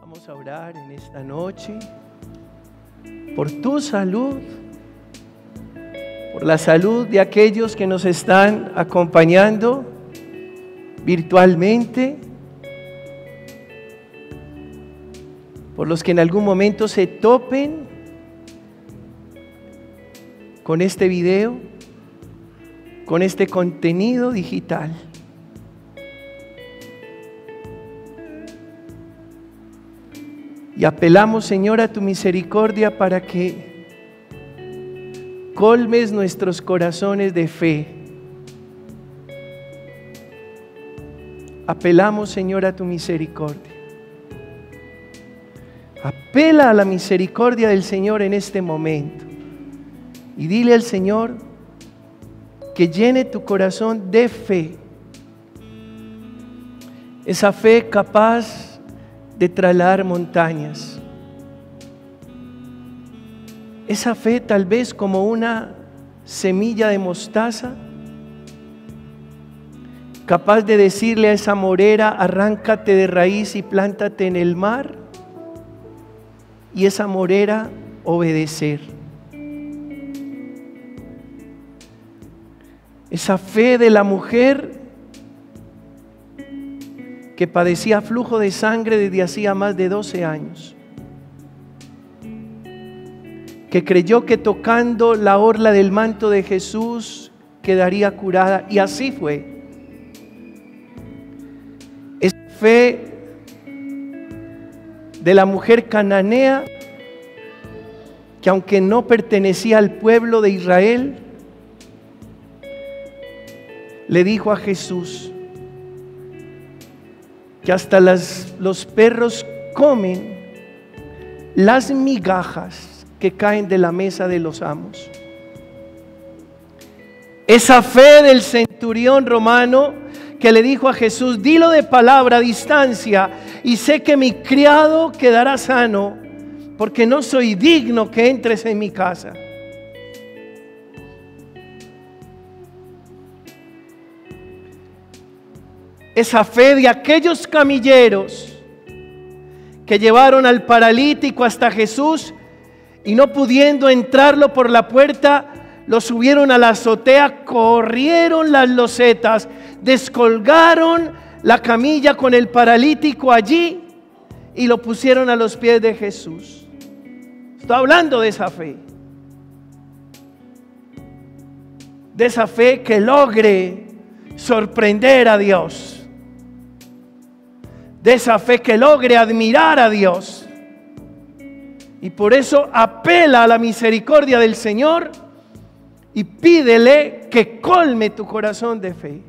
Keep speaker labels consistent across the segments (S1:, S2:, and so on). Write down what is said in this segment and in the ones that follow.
S1: Vamos a orar en esta noche por tu salud, por la salud de aquellos que nos están acompañando virtualmente, por los que en algún momento se topen con este video, con este contenido digital. Y apelamos, Señor, a tu misericordia para que colmes nuestros corazones de fe. Apelamos, Señor, a tu misericordia. Apela a la misericordia del Señor en este momento. Y dile al Señor que llene tu corazón de fe. Esa fe capaz de trasladar montañas. Esa fe tal vez como una semilla de mostaza, capaz de decirle a esa morera, arráncate de raíz y plántate en el mar, y esa morera obedecer. Esa fe de la mujer que padecía flujo de sangre desde hacía más de 12 años, que creyó que tocando la orla del manto de Jesús quedaría curada, y así fue. Esa fe de la mujer cananea, que aunque no pertenecía al pueblo de Israel, le dijo a Jesús, hasta los perros comen las migajas que caen de la mesa de los amos. Esa fe del centurión romano que le dijo a Jesús, dilo de palabra a distancia y sé que mi criado quedará sano porque no soy digno que entres en mi casa. Esa fe de aquellos camilleros que llevaron al paralítico hasta Jesús y no pudiendo entrarlo por la puerta, lo subieron a la azotea, corrieron las losetas, descolgaron la camilla con el paralítico allí y lo pusieron a los pies de Jesús. Estoy hablando de esa fe. De esa fe que logre sorprender a Dios de esa fe que logre admirar a Dios. Y por eso apela a la misericordia del Señor y pídele que colme tu corazón de fe.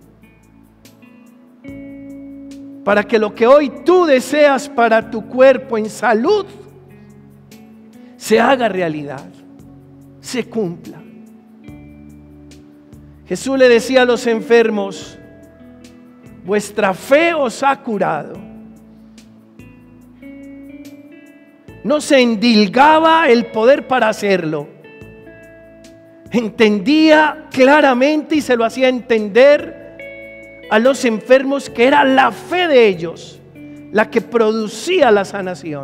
S1: Para que lo que hoy tú deseas para tu cuerpo en salud se haga realidad, se cumpla. Jesús le decía a los enfermos, vuestra fe os ha curado. No se endilgaba el poder para hacerlo. Entendía claramente y se lo hacía entender a los enfermos que era la fe de ellos la que producía la sanación.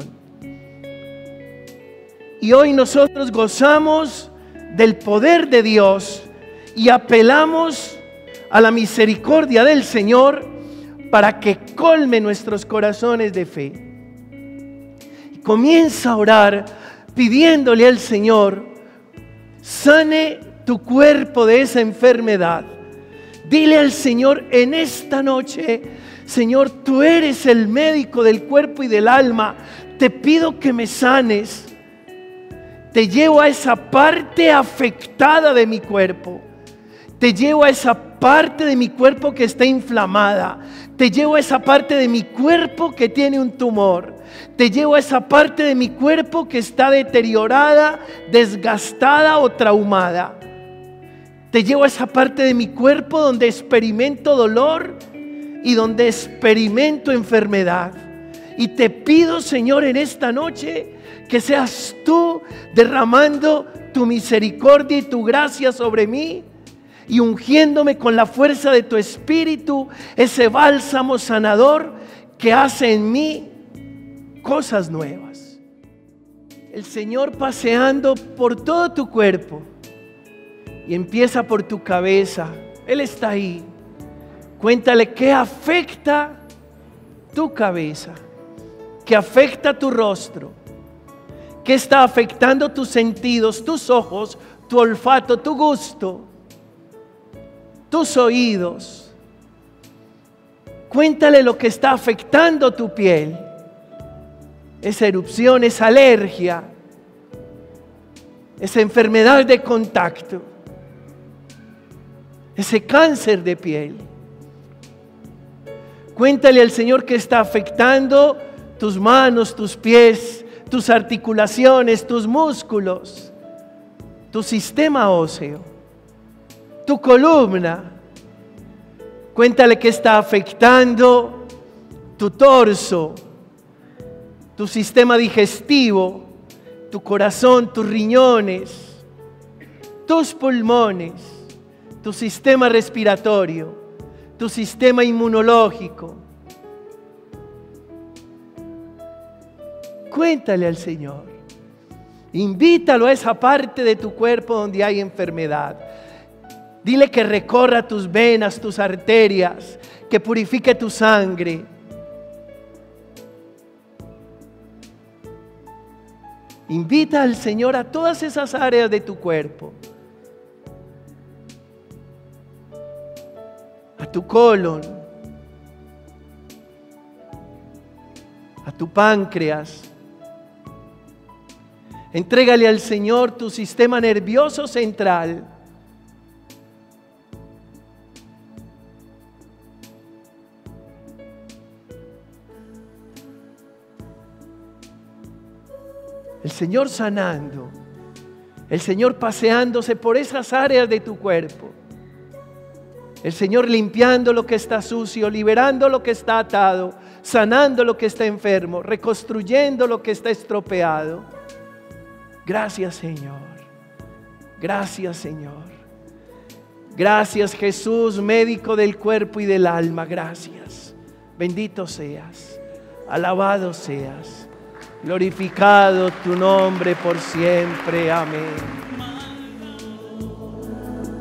S1: Y hoy nosotros gozamos del poder de Dios y apelamos a la misericordia del Señor para que colme nuestros corazones de fe. Comienza a orar pidiéndole al Señor, sane tu cuerpo de esa enfermedad. Dile al Señor en esta noche, Señor, tú eres el médico del cuerpo y del alma. Te pido que me sanes. Te llevo a esa parte afectada de mi cuerpo. Te llevo a esa parte de mi cuerpo que está inflamada. Te llevo a esa parte de mi cuerpo que tiene un tumor. Te llevo a esa parte de mi cuerpo que está deteriorada, desgastada o traumada. Te llevo a esa parte de mi cuerpo donde experimento dolor y donde experimento enfermedad. Y te pido, Señor, en esta noche que seas tú derramando tu misericordia y tu gracia sobre mí y ungiéndome con la fuerza de tu espíritu, ese bálsamo sanador que hace en mí cosas nuevas. El Señor paseando por todo tu cuerpo y empieza por tu cabeza. Él está ahí. Cuéntale qué afecta tu cabeza, qué afecta tu rostro, qué está afectando tus sentidos, tus ojos, tu olfato, tu gusto, tus oídos. Cuéntale lo que está afectando tu piel. Esa erupción, esa alergia, esa enfermedad de contacto, ese cáncer de piel. Cuéntale al Señor que está afectando tus manos, tus pies, tus articulaciones, tus músculos, tu sistema óseo, tu columna. Cuéntale que está afectando tu torso, tu sistema digestivo, tu corazón, tus riñones, tus pulmones, tu sistema respiratorio, tu sistema inmunológico. Cuéntale al Señor. Invítalo a esa parte de tu cuerpo donde hay enfermedad. Dile que recorra tus venas, tus arterias, que purifique tu sangre. Invita al Señor a todas esas áreas de tu cuerpo. A tu colon. A tu páncreas. Entrégale al Señor tu sistema nervioso central. El Señor sanando. El Señor paseándose por esas áreas de tu cuerpo. El Señor limpiando lo que está sucio, liberando lo que está atado, sanando lo que está enfermo, reconstruyendo lo que está estropeado. Gracias Señor. Gracias Señor. Gracias Jesús, médico del cuerpo y del alma. Gracias. Bendito seas. Alabado seas. Glorificado tu nombre por siempre. Amén.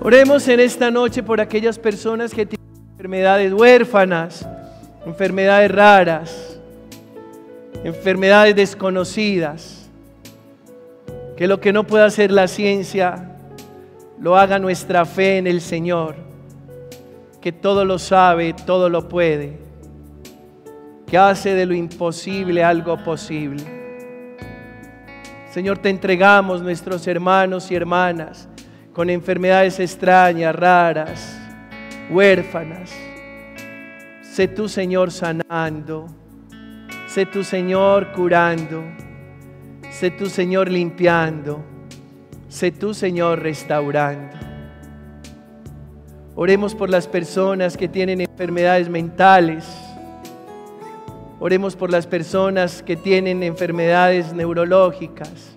S1: Oremos en esta noche por aquellas personas que tienen enfermedades huérfanas, enfermedades raras, enfermedades desconocidas. Que lo que no pueda hacer la ciencia, lo haga nuestra fe en el Señor, que todo lo sabe, todo lo puede, que hace de lo imposible algo posible. Señor, te entregamos nuestros hermanos y hermanas con enfermedades extrañas, raras, huérfanas. Sé tú, Señor, sanando. Sé tú, Señor, curando. Sé tú, Señor, limpiando. Sé tú, Señor, restaurando. Oremos por las personas que tienen enfermedades mentales. Oremos por las personas que tienen enfermedades neurológicas,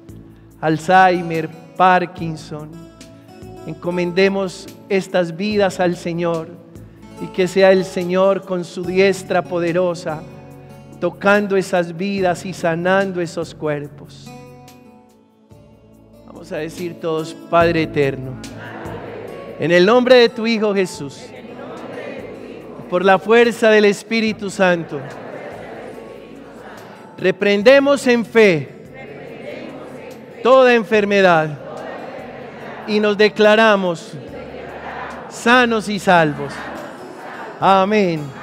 S1: Alzheimer, Parkinson Encomendemos estas vidas al Señor y que sea el Señor con su diestra poderosa tocando esas vidas y sanando esos cuerpos. Vamos a decir todos, Padre eterno, en el nombre de tu Hijo Jesús, por la fuerza del Espíritu Santo, reprendemos en fe toda enfermedad y nos declaramos sanos y salvos. Amén.